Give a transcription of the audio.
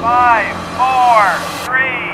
Five, four, three.